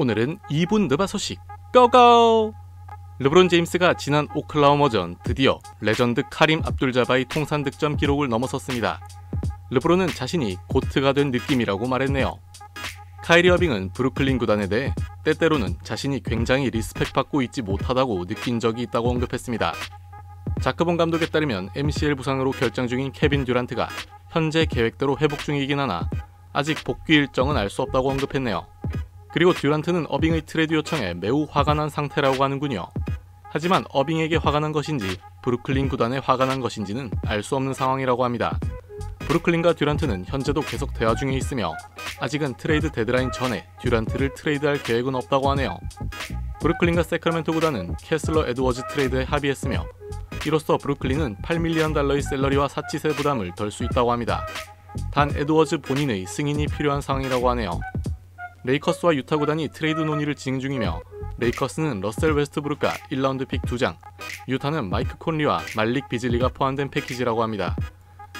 오늘은 2분 느바 소식 go go! 르브론 제임스가 지난 오클라호머전 드디어 레전드 카림 압둘자바의 통산 득점 기록을 넘어섰습니다. 르브론은 자신이 GOAT가 된 느낌이라고 말했네요. 카이리 어빙은 브루클린 구단에 대해 때때로는 자신이 굉장히 respect 받고 있지 못하다고 느낀 적이 있다고 언급했습니다. 자크본 감독에 따르면 MCL 부상으로 결장 중인 케빈 듀란트가 현재 계획대로 회복 중이긴 하나 아직 복귀 일정은 알 수 없다고 언급했네요. 그리고 듀란트는 어빙의 트레이드 요청에 매우 화가 난 상태라고 하는군요. 하지만 어빙에게 화가 난 것인지 브루클린 구단에 화가 난 것인지는 알 수 없는 상황이라고 합니다. 브루클린과 듀란트는 현재도 계속 대화 중에 있으며 아직은 트레이드 데드라인 전에 듀란트를 트레이드할 계획은 없다고 하네요. 브루클린과 새크라멘토 구단은 케슬러 에드워즈 트레이드에 합의했으며 이로써 브루클린은 8 million 달러의 salary와 사치세 부담을 덜 수 있다고 합니다. 단 에드워즈 본인의 승인이 필요한 상황이라고 하네요. 레이커스와 유타 구단이 트레이드 논의를 진행 중이며 레이커스는 러셀 웨스트브룩과 1라운드 pick 2장, 유타는 마이크 콘리와 말릭 비즐리가 포함된 패키지라고 합니다.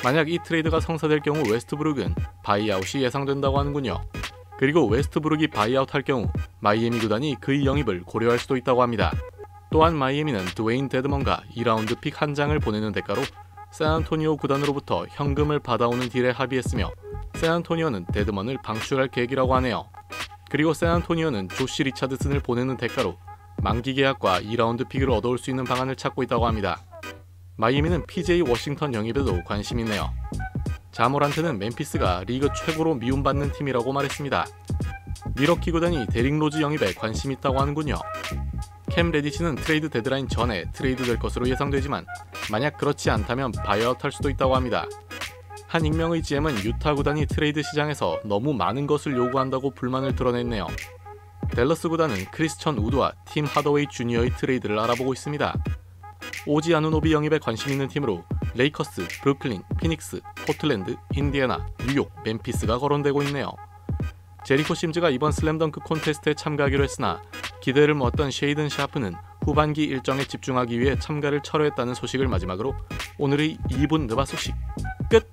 만약 이 트레이드가 성사될 경우 웨스트브룩은 바이아웃이 예상된다고 하는군요. 그리고 웨스트브룩이 buyout 할 경우 마이애미 구단이 그의 영입을 고려할 수도 있다고 합니다. 또한 마이애미는 드웨인 데드먼과 2라운드 pick 한 장을 보내는 대가로 샌안토니오 구단으로부터 현금을 받아오는 deal에 합의했으며 샌안토니오는 데드먼을 방출할 계획이라고 하네요. 그리고 샌안토니오는 조시 리차드슨을 보내는 대가로 만기 계약과 2라운드 pick을 얻어올 수 있는 방안을 찾고 있다고 합니다. 마이애미는 PJ 워싱턴 영입에도 관심 있네요. 자 모란트는 멤피스가 리그 최고로 미움받는 팀이라고 말했습니다. 밀워키 구단이 데릭 로즈 영입에 관심 있다고 하는군요. 캠 레디시는 트레이드 데드라인 전에 트레이드 될 것으로 예상되지만 만약 그렇지 않다면 buyout 할 수도 있다고 합니다. 한 익명의 GM은 유타 구단이 트레이드 시장에서 너무 많은 것을 요구한다고 불만을 드러냈네요. 댈러스 구단은 크리스천 우드와 팀 하더웨이 주니어의 트레이드를 알아보고 있습니다. 오지 아누노비 영입에 관심 있는 팀으로 레이커스, 브루클린, 피닉스, 포틀랜드, 인디애나, 뉴욕, 멤피스가 거론되고 있네요. 제리코 심즈가 이번 슬램덩크 콘테스트에 참가하기로 했으나 기대를 모았던 쉐이든 샤프는 후반기 일정에 집중하기 위해 참가를 철회했다는 소식을 마지막으로 오늘의 2분 느바 소식 끝!